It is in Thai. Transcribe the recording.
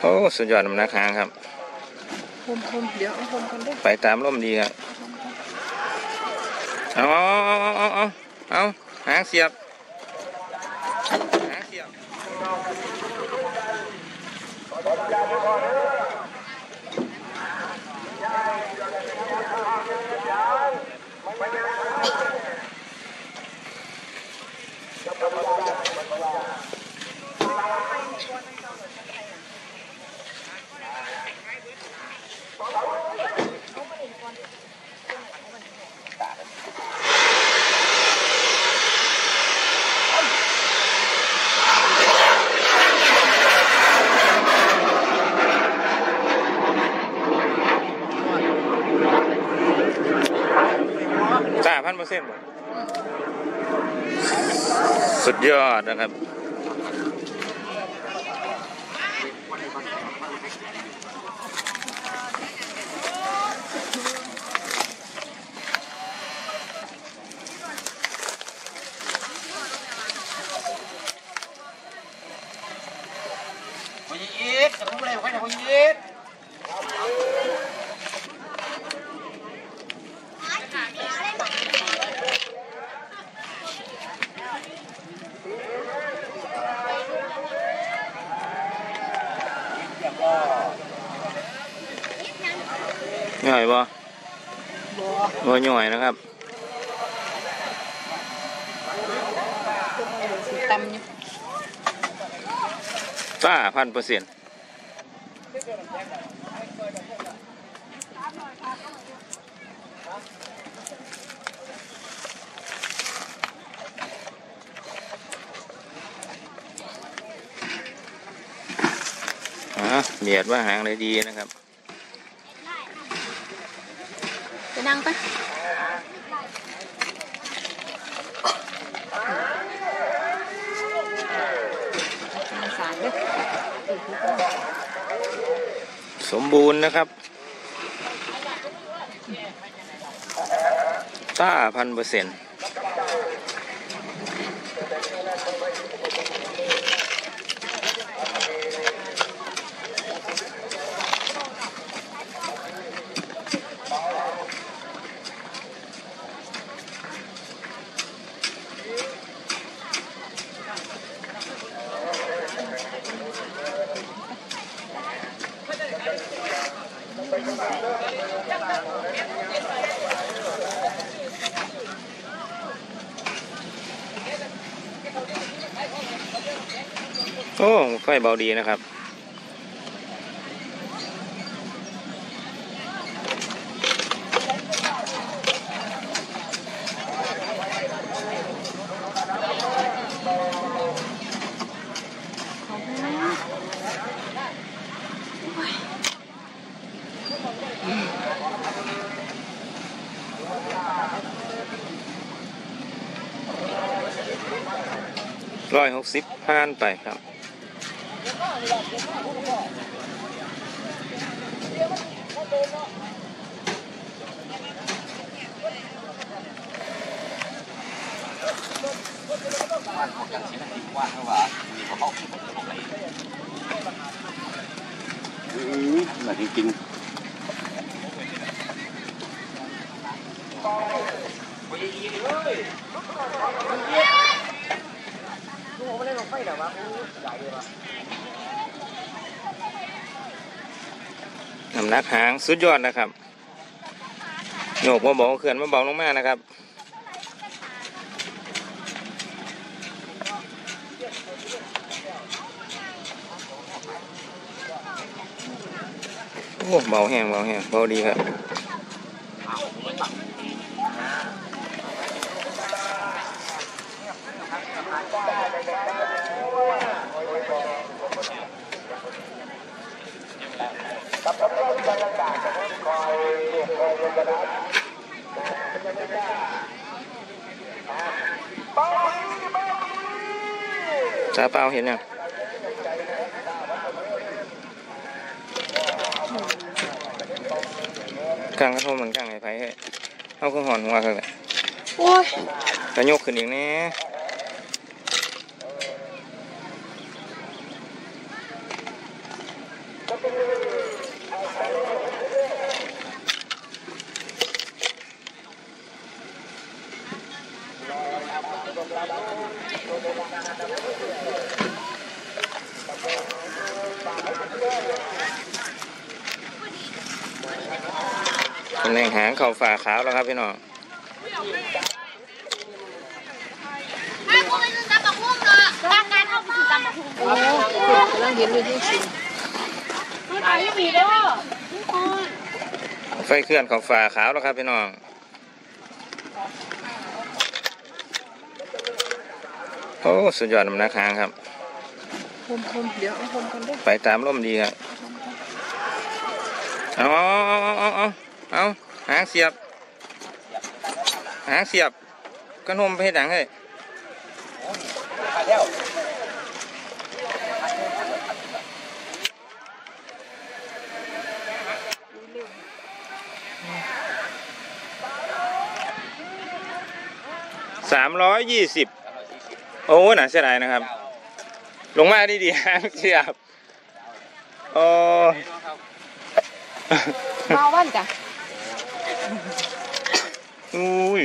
โอ้สุดยอดน้ำหนักหางครับพรมพรมเดี๋ยวเอาพรมกันด้วยไปตามร่มดีครับเอาเอาเอาเอาเอาเอาหางเสียบหางเสียบจ้าพันเปอร์เซ็นต์สุดยอดนะครับคนยิงอีกจะรู้อะไรไว้นะคนยิงอีก ย่อยบ่บัวบ่ย่อยนะครับสีตำอยู่จ้าพันเปอร์เซ็นต์อะเบียดว่าหางเลยดีนะครับ ไปนั่งไปสารด้อสมบูรณ์นะครับ ต้าพันเปอร์เซ็นต์ โอ้ไฟเบาดีนะครับ ร้อยหกสิบผ่านไปครับว่าเขาจังสิ นะว่าเขาว่ามีเขาเขาเขาไปอืมหนักจริงน้ำหนักหางสุดยอดนะครับโยกมาบอกเขื่อนมาเบาลงมานะครับโอ้เบาแห้งเบาแห้งเบาดีครับ ซาเปาเห็นยังกลางกระทงเหมือนกลางไอ้ไผ่เฮ้ยเอาเครื่องหอนหัวกันเลยโอ้ยกระยกขึ้นอีกแน่ ตำแหน่งหางเข่าฝ่าขาวแล้วครับพี่น้องถ้ากูไปซื้อตำบักหุ่งเนาะทางการเข้าไปซื้อตำบักหุ่งโอ้กำลังเห็นเลยที่ สิไปยังมีเด้อไฟเคลื่อนข่าฝ่าขาวแล้วครับพี่น้องโอ้สุดยอดน้ำหนักหางครับพมพมเดี๋ยวเอาพมกันด้วยไปตามลมดีครับเอาเอาเอาเอาเอาเอาหางเสียบ หางเสียบกระนมไปให้ดังให้ย ขาดแล้ว สามร้อยยี่สิบโอ้หนาเสียดายนะครับ ลงมาดีดีๆหางเสียบโอ้เมาวันจ้ะอุ้ย